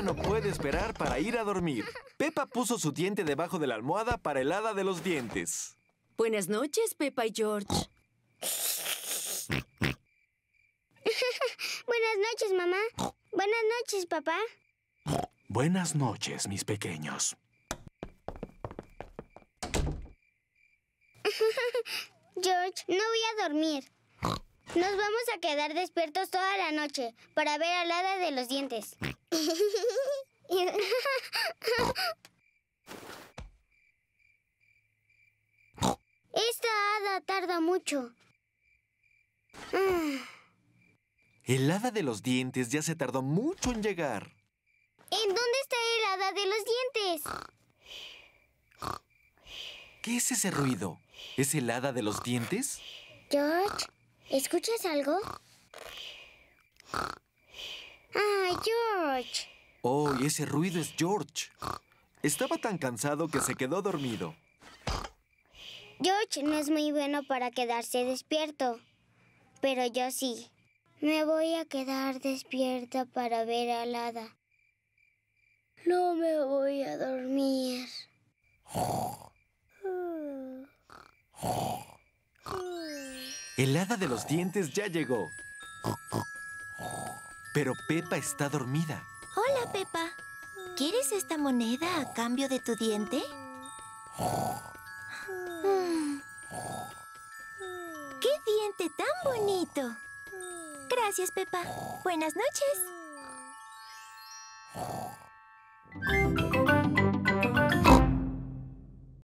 ya no puede esperar para ir a dormir. Pepa puso su diente debajo de la almohada para el hada de los dientes. Buenas noches, Pepa y George. Buenas noches, mamá. Buenas noches, papá. Buenas noches, mis pequeños. George, no voy a dormir. Nos vamos a quedar despiertos toda la noche para ver al hada de los dientes. Esta hada tarda mucho. Ah, El hada de los dientes ya se tardó mucho en llegar. ¿En dónde está el hada de los dientes? ¿Qué es ese ruido? ¿Es el hada de los dientes? George, ¿escuchas algo? George! Oh, y ese ruido es George. Estaba tan cansado que se quedó dormido. George no es muy bueno para quedarse despierto, pero yo sí. Me voy a quedar despierta para ver al hada. No me voy a dormir. El hada de los dientes ya llegó. Pero Pepa está dormida. Hola, Pepa. ¿Quieres esta moneda a cambio de tu diente? Mm. ¡Qué diente tan bonito! Gracias, Pepa. Buenas noches.